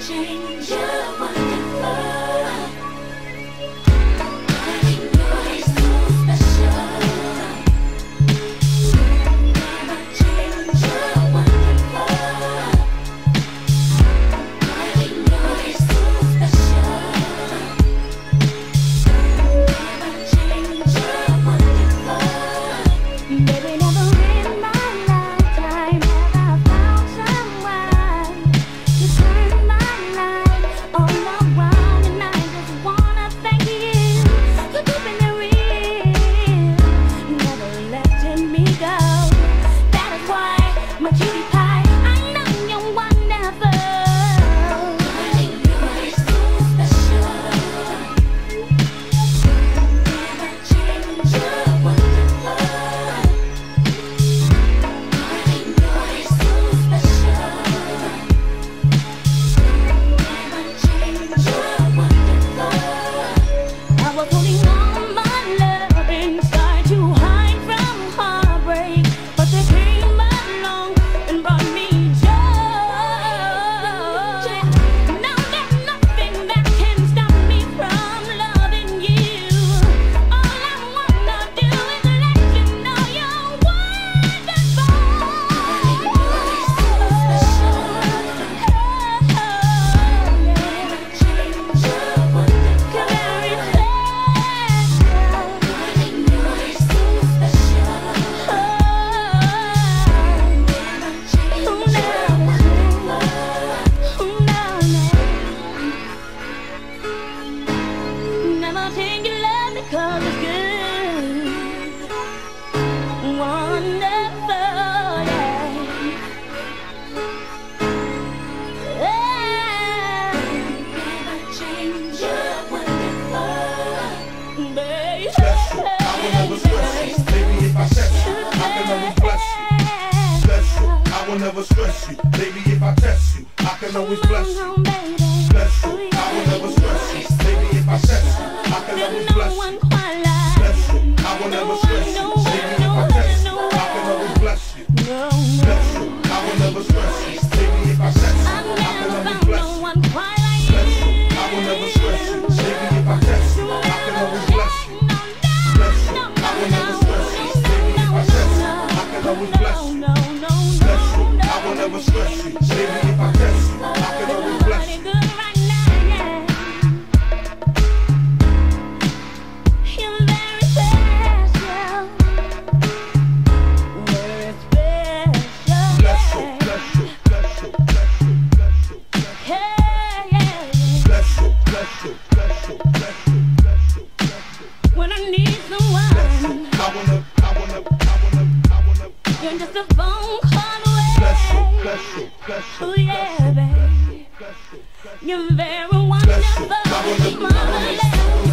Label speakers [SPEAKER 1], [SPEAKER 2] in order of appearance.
[SPEAKER 1] change, you're wonderful.
[SPEAKER 2] I
[SPEAKER 3] will never stress you. Baby, if I test you, I can always bless you. Special. I will never stress you. Baby, if I test you, I can always bless you. I will never stress you.
[SPEAKER 2] no, no, no, no.
[SPEAKER 3] I will never stress you.
[SPEAKER 2] special, special,
[SPEAKER 3] Ooh,
[SPEAKER 2] yeah,
[SPEAKER 3] baby.
[SPEAKER 2] You're very wonderful, mama.